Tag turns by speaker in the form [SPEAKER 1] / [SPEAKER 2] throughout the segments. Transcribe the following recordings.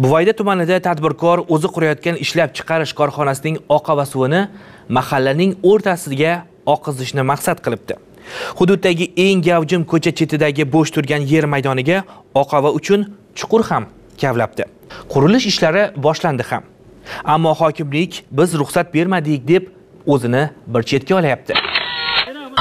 [SPEAKER 1] buvayda tumanida tadbirkor o'zi qurayotgan ishlab chiqarish korxonasining oqava suvini mahallaning o'rtasiga oqizishni maqsad qilibdi. Hududdagi eng gavjum ko'cha chetidagi bo'sh turgan yer maydoniga oqava uchun chuqur ham kavlabdi. Qurilish ishlari boshlandi ham. Ammo hokimlik biz ruxsat bermadik deb o'zini bir chetga olyapti.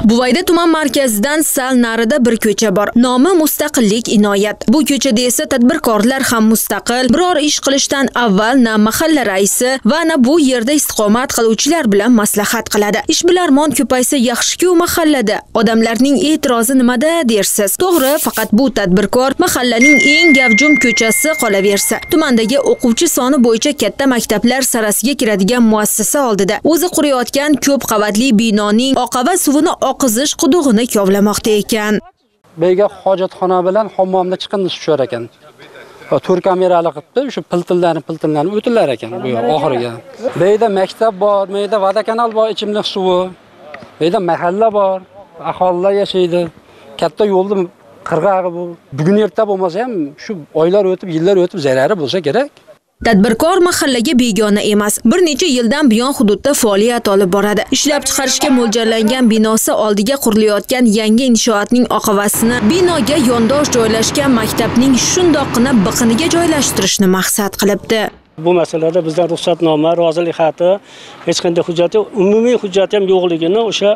[SPEAKER 2] Buvayda tuman markazidan sal narida bir ko'cha bor. Nomi Mustaqillik Inoyat. Bu ko'chada esa tadbirkorlar ham mustaqil, biror ish qilishdan avval na mahalla raisi va na bu yerda istiqomat qiluvchilar bilan maslahat qiladi. Ishbilarmon ko'paysa yaxshiku mahallada. Odamlarning e'tirozi nimada dersiz? To'g'ri, faqat bu tadbirkor mahallaning eng gavjum ko'chasi qolaversa. Tumandagi o'quvchi soni bo'yicha katta maktablar sarasiga kiradigan muassasa oldida o'zi qurayotgan ko'p qavatli binoning oqava suvini oqizish qudug'ini kovlamoqda ekan.
[SPEAKER 3] Bega hojatxona bilan hammomda chiqindi tushar ekan. to'r to'rt kamerali qilibdi, o'sha piltillanib piltillanib o'tilar ekan bu oxiriga. Bu yerda maktab bor, bu yerda vodokanal bor, ichimlik suvi. Bu yerda mahalla bor, aholilar yashaydi. Katta yo'lni qirg'og'i bu. Bugun erta bo'lmasa ham shu oylar o'tib, yillar o'tib zarari bo'lsa kerak.
[SPEAKER 2] Tadbirkor mahallaga begona emas. Bir necha yildan buyon hududda faoliyat olib boradi. Ishlab chiqarishga mo'ljallangan binosi oldiga qurilayotgan yangi inshootning oqavasini binoga yondosh joylashgan maktabning shundoqqina biqiniga joylashtirishni maqsad qilibdi.
[SPEAKER 4] Bu masalada bizdan ruxsatnoma, rozilik xati, hech qanday hujjati, umumiy hujjati ham yo'qligini o'sha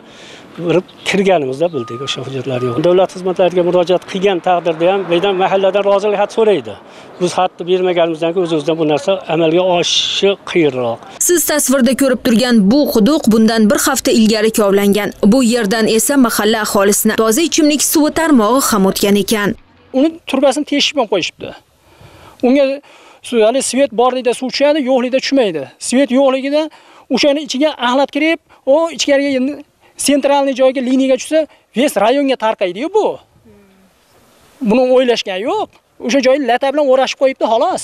[SPEAKER 4] birib kirganimizda bildik o'sha hujjatlar yo'q. Davlat xizmatlariga murojaat qilgan taqdirda ham beydan mahalladan rozilik xat so'raydi. Biz xatni bermaganimizdan keyin o'zimizdan bu narsa amalga oshishi qiyinroq.
[SPEAKER 2] Siz tasvirda ko'rib turgan bu quduq bundan bir hafta ilgari kovlangan. Bu yerdan esa mahalla aholisini toza ichimlik suvi tarmog'i ham o'tgan ekan.
[SPEAKER 4] Uni turbasini teshib ham qo'yishibdi. Unga hali svet borligida suv tushadi, yo'qligida tushmaydi. Svet yo'qligida o'shani ichiga axlat kirib, u ichkariga endi sentralniy joyga liniyaga tushsa, ves rayonga tarqaydi-yu bu. Buni o'ylashgan yo'q. O'sha joyni lata bilan o'rashib qo'yibdi xolos.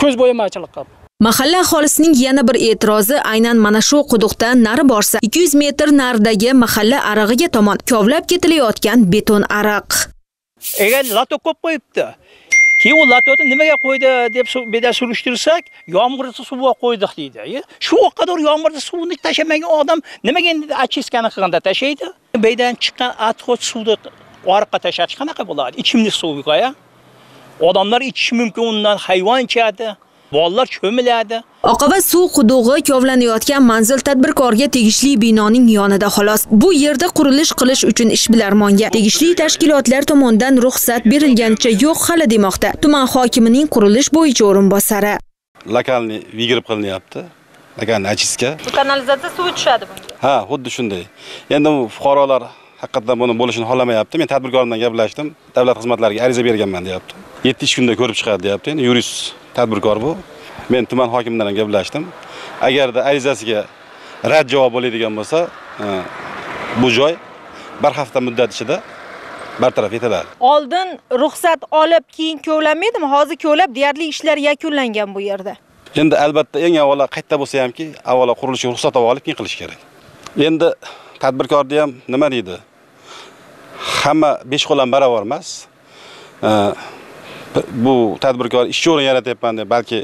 [SPEAKER 4] Ko'z bo'yamachilik qilib.
[SPEAKER 2] Mahalla aholisining yana bir e'tirozi aynan mana shu quduqdan nari borsa 200 metr naridagi mahalla arig'iga tomon kovlab ketilayotgan beton ariq.
[SPEAKER 5] Egar lato ko'p qo'yibdi. Keyin u latotni nimaga qo'ydi deb beda surishtirsak, yomg'irda suvga qo'ydik deydi. Shu qadar yomg'irda suvni tashamagan odam nimaga endi achiskani qilganda tashaydi? Beydan chiqqan atrot suvni orqa tashlash qanaqa bo'ladi? Ichimlik suviga-ya. Odamlar ichishi mumkin undan, hayvon ichadi. Bolalar cho'miladi.
[SPEAKER 2] Oqava suv qudug'i kovlanayotgan manzil tadbirkorga tegishli binoning yonida xolos. Bu yerda qurilish qilish uchun ishbilarmonga tegishli tashkilotlar tomonidan ruxsat berilganicha yo'q hali demoqda. Tuman hokimining qurilish bo'yicha o'rinbosari.
[SPEAKER 6] Lokalniy vigirib qilinyapti. Lokalniy achiska.
[SPEAKER 2] Bu kanalizatsiya suvi tushadi bunga.
[SPEAKER 6] Ha, xuddi shunday. Endi fuqarolar haqiqatdan buni bo'lishini xohlamayapti. Men tadbirkor bilan gaplashdim. Davlat xizmatlariga ariza berganman deyapti. 7 ish kunda ko'rib chiqadi deyapti. Endi yurist tadbirkor bu. Men tuman hokimidan ham gaplashdim. Agarda arizasiga rad javob bo'ladigan bo'lsa, bu joy bir hafta muddat ichida bartaraf etiladi.
[SPEAKER 7] Oldin ruxsat olib, keyin kovlanmaydimi? Hozir kovlab deyarli ishlar yakunlangan bu yerda.
[SPEAKER 6] Endi albatta eng avvalo qayta bo'lsa hamki, avvalo qurilishga ruxsat olib, keyin qilish kerak. Endi tadbirkorda ham nima deydi? Hamma besh qo'lan barobar emas. Bu tadbirkor ishchi o'rin yaratyapman deb balki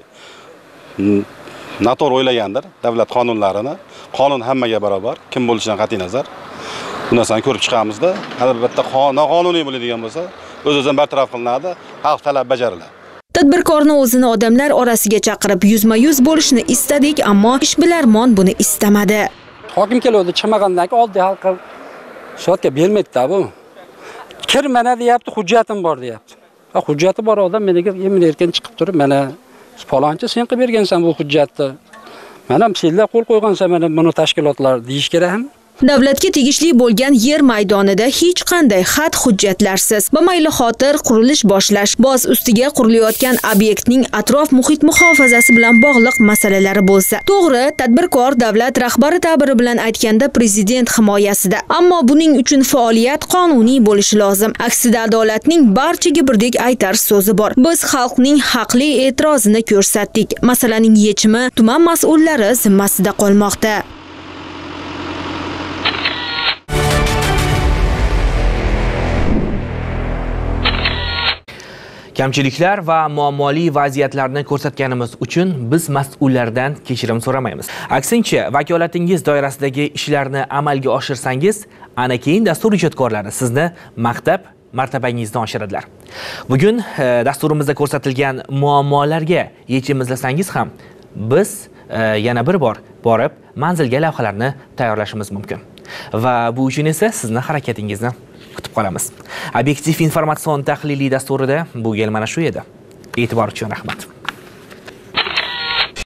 [SPEAKER 6] noto'g'ri o'ylagandir davlat qonunlarini. Qonun hammaga barobar, kim bo'lishidan qat'iy nazar. Bu narsani ko'rib chiqamizda, albatta noqonuniy bo'ladigan bo'lsa, o'z-o'zidan bartaraf qilinadi, xalq talab bajariladi.
[SPEAKER 2] Tadbirkorni o'zini odamlar orasiga chaqirib yuzma-yuz bo'lishni istadik, ammo ishbilarmon buni istamadi.
[SPEAKER 3] Hokim keladi, chiqmagandan keyin oldi xalqqa sotga bermaydi-da bu. Kir mana deyapti, hujjatim bor deyapti. Ha, hujjati bor odam meniga emin erkin chiqib turib, mana falonchi sen qilib bergansan bu hujjatni. Mana senlar qo'l qo'ygansan mana buni tashkilotlar deyish kerakmi?
[SPEAKER 2] Davlatga tegishli bo'lgan yer maydonida hech qanday xat hujjatlarsiz bamayli xotir qurilish boshlash, boz ustiga qurilayotgan obyektning atrof muhit muhofazasi bilan bog'liq masalalari bo'lsa. To'g'ri, tadbirkor davlat rahbari ta'biri bilan aytganda prezident himoyasida, ammo buning uchun faoliyat qonuniy bo'lishi lozim. Aksida adolatning barchaga birdek aytar so'zi bor. Biz xalqning haqli e'tirozini ko'rsatdik. Masalaning yechimi tuman mas'ullari zimmasida qolmoqda.
[SPEAKER 1] Kamchiliklar va muammoli vaziyatlarni ko'rsatganimiz uchun biz mas'ullardan kechirim so'ramaymiz. Aksincha vakolatingiz doirasidagi ishlarni amalga oshirsangiz ana keyin dastur ijodkorlari sizni maqtab martabangizni oshiradilar. Bugun e, dasturimizda ko'rsatilgan muammolarga yechim izlasangiz ham biz e, yana bir bor borib manzilga lavhalarni tayyorlashimiz mumkin. Va bu uchun esa sizni harakatingizni kutib qolamiz. Obyektiv informatsion tahliliy dasturida bu gal mana shu edi. E'tibor uchun rahmat.